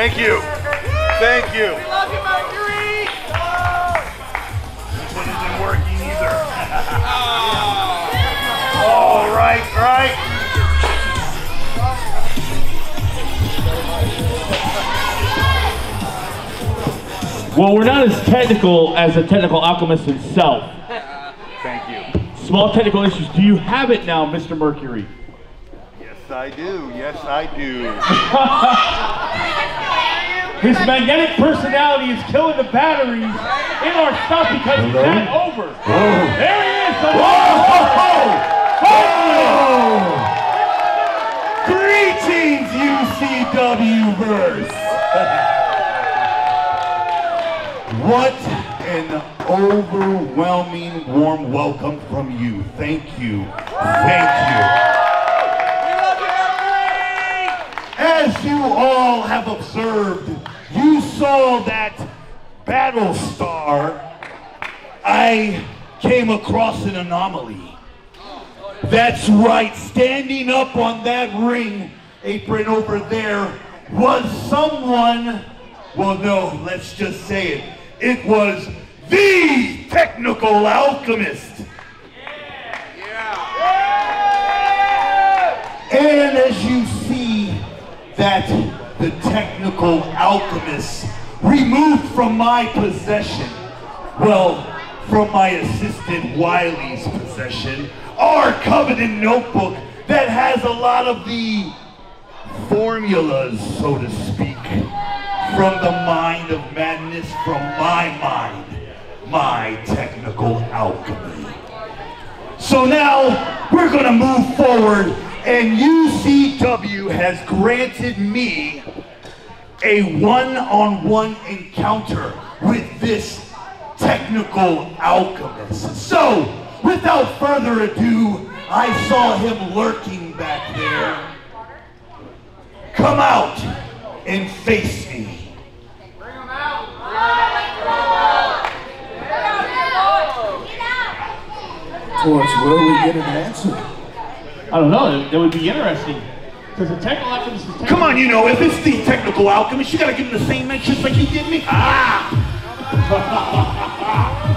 Thank you. Thank you. We love you, Mercury. This one isn't working either. All right, right. Well, we're not as technical as the technical alchemist himself. Thank you. Small technical issues. Do you have it now, Mr. Mercury? Yes, I do. Yes, I do. His magnetic personality is killing the batteries in our stuff because he's Hello? not over. Whoa. There he is. The Greetings, UCW verse. what an overwhelming warm welcome from you. Thank you. Thank you. We love you, Mercury. As you all have observed, you saw that battle star. I came across an anomaly. That's right, standing up on that ring apron over there was someone, well, no, let's just say it. It was the technical alchemist. And as you see that the technical alchemist removed from my possession, well, from my assistant Wiley's possession, our covenant notebook that has a lot of the formulas, so to speak, from the mind of madness, from my mind, my technical alchemy. So now we're gonna move forward and UCW has granted me a one-on-one encounter with this technical alchemist. So without further ado, I saw him lurking back there. Come out and face me. Torch, where are we getting an answer? I don't know. That would be interesting. Because the technical alchemist is Come on, you know, if it's the technical alchemist, you gotta give him the same entrance like he did me. Ah!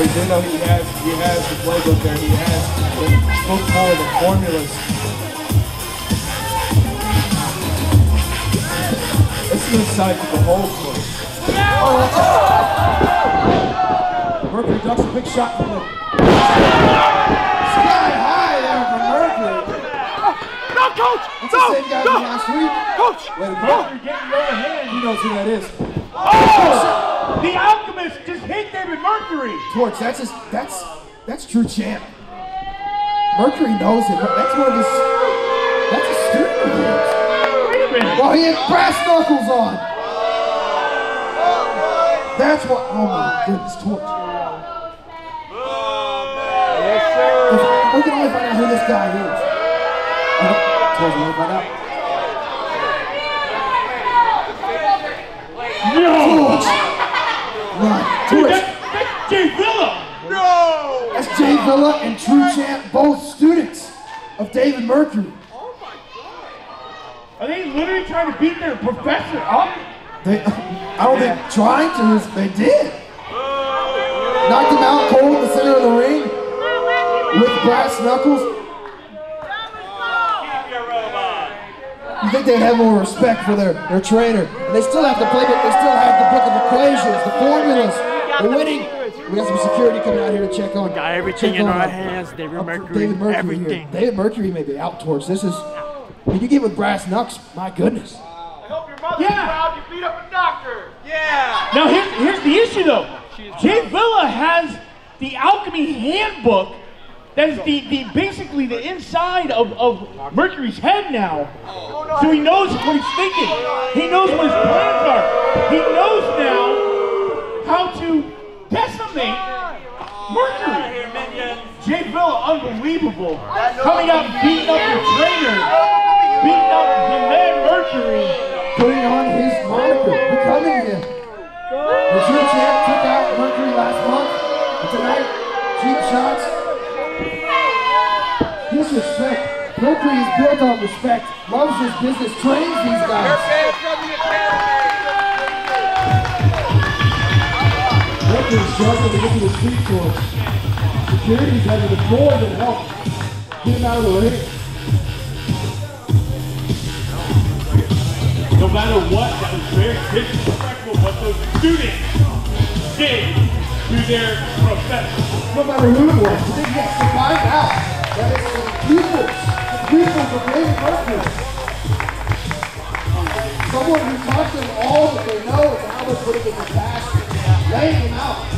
We do know he has he has the playbook there. He has the book of the formulas. Let's see inside the whole course. Oh. Mercury ducks a big shot from the sky high there from Mercury. No, coach. That's the same guy from last week. Coach. Wait a minute. Mercury getting the overhand. He knows who that is. Oh! The alchemist hit David Mercury. Torch, that's his, that's that's true champ. Mercury knows it. But that's one of his. That's a student of his. Wait a minute. Well, he had brass knuckles on. That's what. Oh my goodness, Torch. Yes, sir. If- we can only find out who this guy is. Torch, we want to find out. No! Torch. Right, Torch. That's, that's Jay Villa. No. And True Champ, both students of David Mercury. Are they literally trying to beat their professor up? They, I don't think trying to, they did. Knocked him out cold in the center of the ring with brass knuckles. You think they'd have more respect for their, their trainer. And they still have to play, but they still have the book of equations, the formulas. We're winning. We got some security coming out here to check on. Got everything check in on, our hands, David Mercury, David Mercury everything. Here. David Mercury may be out towards this is. When you get with brass knucks, my goodness. I hope your mother's Yeah. proud you beat up a doctor. Yeah. Now here's, here's the issue though. Jay Villa has the alchemy handbook that is the, the basically the inside of, of Mercury's head now. So he knows what he's thinking. He knows what his plans are. He knows now how to decimate Mercury. Jay Villa, unbelievable. Coming out beating up your trainer. Beating up the man Mercury. Putting on his moniker, becoming him. The true champ took out Mercury last month. And tonight, cheap shots. Disrespect. Mercury is built on respect. Loves his business. Trains these guys. Mercury's struggling to get to the street court. Security's having to more than help get him out of the ring. No matter what, that was very disrespectful what those students did to their professor. no matter who it was, I think he has to find out that it's the pupils, the pupils of David Mercury. Someone who taught them all that they know and how they're in the to Lay him out.